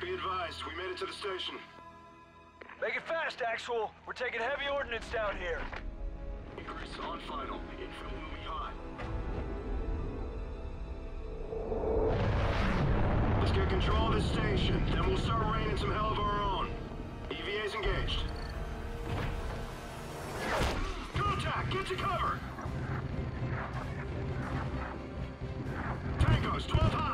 Be advised. We made it to the station. Make it fast, Axel. We're taking heavy ordnance down here. Icarus on final. Infill moving hot. Let's get control of this station, then we'll start raining some hell of our own. EVA's engaged. Contact! Get to cover! Tangos, 12 high!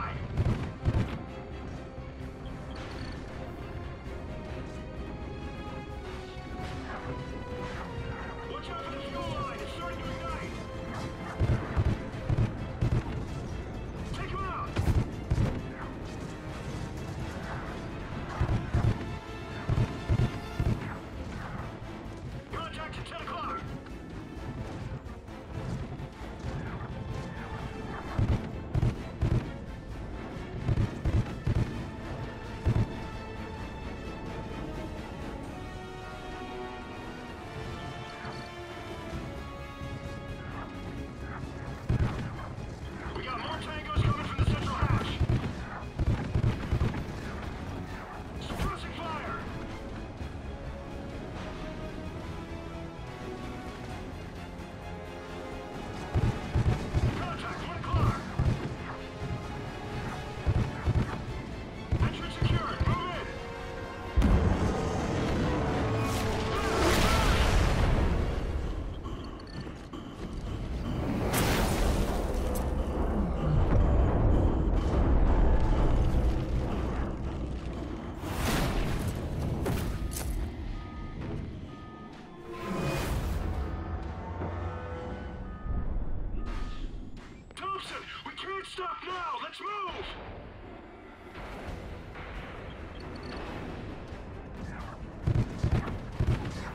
Stop now! Let's move!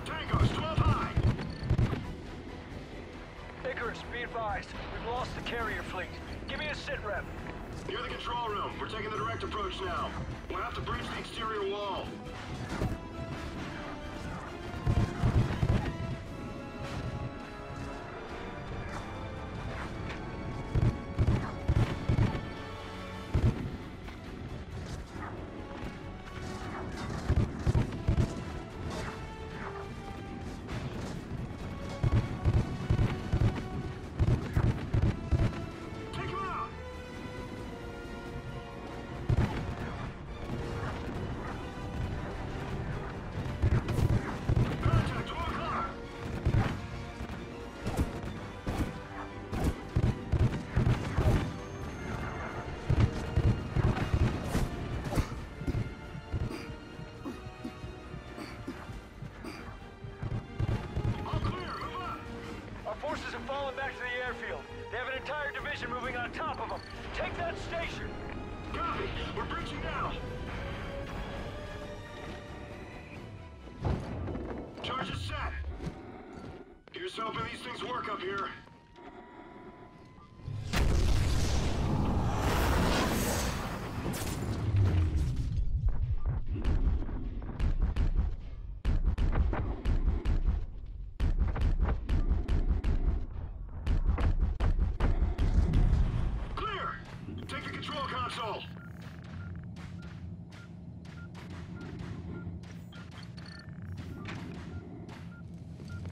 Tangos, 12 high! Icarus, be advised. We've lost the carrier fleet. Give me a sit rep. Near the control room. We're taking the direct approach now. We'll have to breach the exterior wall. Take that station! Copy! We're breaching now! Charge is set! Here's hoping these things work up here. Control!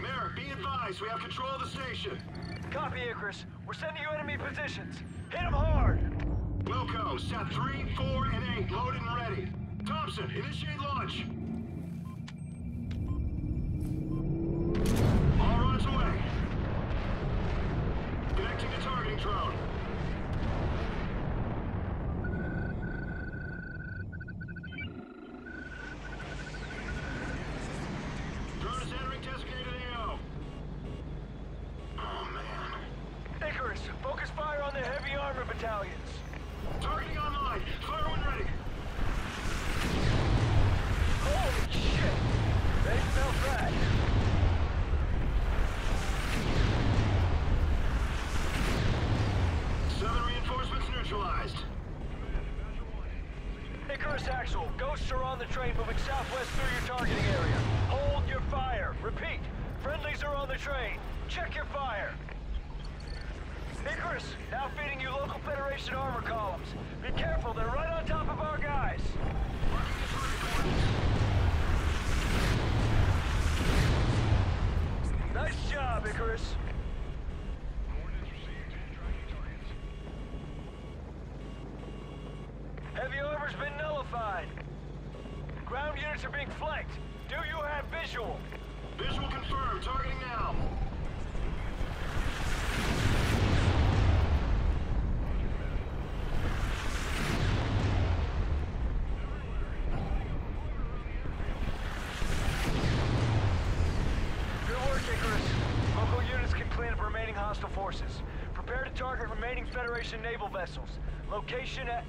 Merrick, be advised, we have control of the station. Copy, Icarus. We're sending you enemy positions. Hit them hard! Wilco, set 3, 4, and 8, loaded and ready. Thompson, initiate launch. The heavy armor battalions. Targeting online. Fire when ready. Holy shit! They smell that. Seven reinforcements neutralized. Icarus Actual, ghosts are on the train moving southwest through your targeting area. Hold your fire. Repeat, friendlies are on the train. Check your fire. Icarus, outfitting your local Federation armor columns. Be careful, they're right on top of our guys. Nice job, Icarus. Heavy armor's been nullified. Ground units are being flanked. Do you have visual? Visual confirmed. Targeting hostile forces. Prepare to target remaining Federation naval vessels. Location at...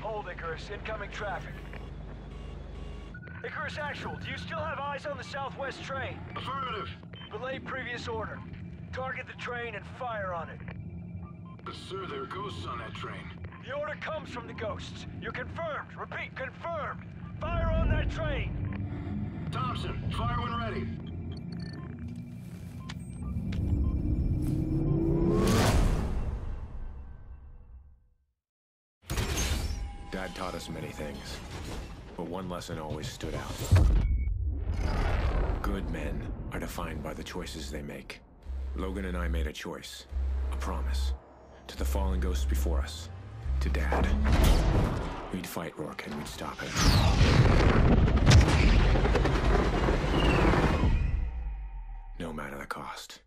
Hold, Icarus. Incoming traffic. Icarus Actual, do you still have eyes on the southwest train? Affirmative. Relay previous order. Target the train and fire on it. But sir, there are ghosts on that train. The order comes from the ghosts. You're confirmed. Repeat, confirmed. Fire on that train. Thompson, fire when ready. Dad taught us many things, but one lesson always stood out. Good men are defined by the choices they make. Logan and I made a choice, a promise, to the fallen ghosts before us, to Dad. We'd fight Rourke and we'd stop him. No matter the cost.